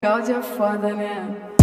Cláudia é foda, né?